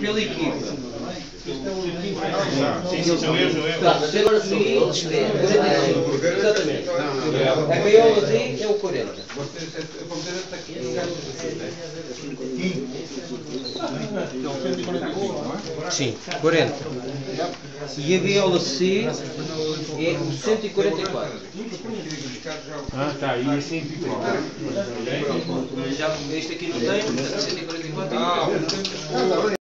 pela equipe. Sim, eu, agora sim, Exatamente. A gaiola D é o 40. Sim, 40. E a gaiola C é o 144. Ah, tá, e é assim ficou. Já, este aqui não tem, 144 e